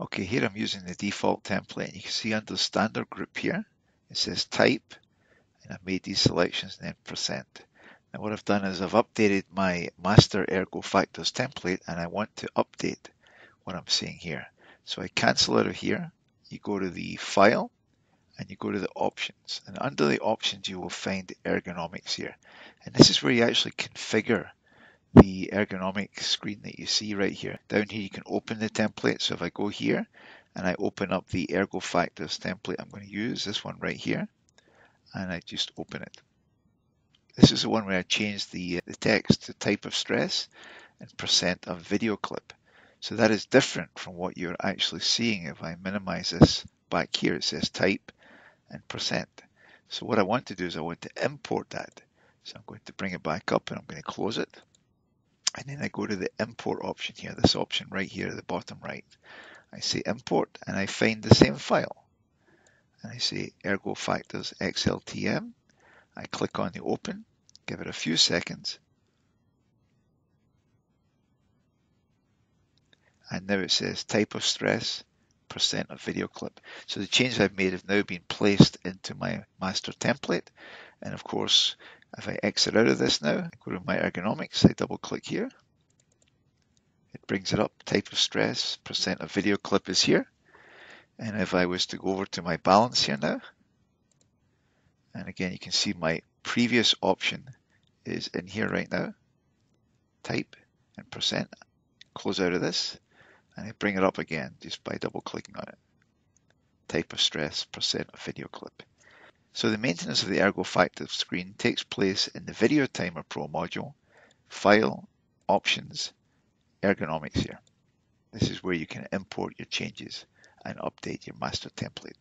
Okay, here I'm using the default template. You can see under standard group here, it says type, and I've made these selections and then percent. Now what I've done is I've updated my master ergo factors template and I want to update what I'm seeing here. So I cancel out of here, you go to the file and you go to the options and under the options you will find ergonomics here. And this is where you actually configure the ergonomic screen that you see right here. Down here you can open the template. So if I go here and I open up the ergo factors template I'm going to use, this one right here, and I just open it. This is the one where I changed the, uh, the text to type of stress and percent of video clip. So that is different from what you're actually seeing. If I minimize this back here, it says type and percent. So what I want to do is I want to import that. So I'm going to bring it back up and I'm going to close it. And then I go to the import option here, this option right here at the bottom right. I say import and I find the same file. And I say ergo factors XLTM. I click on the open, give it a few seconds. And now it says type of stress, percent of video clip. So the changes I've made have now been placed into my master template. And of course, if I exit out of this now, go to my ergonomics, I double click here. It brings it up, type of stress, percent of video clip is here. And if I was to go over to my balance here now, and again, you can see my previous option is in here right now, type and percent, close out of this, and I bring it up again just by double clicking on it. Type of stress, percent of video clip. So the maintenance of the Ergo Factors screen takes place in the Video Timer Pro module, File, Options, Ergonomics here. This is where you can import your changes and update your master template.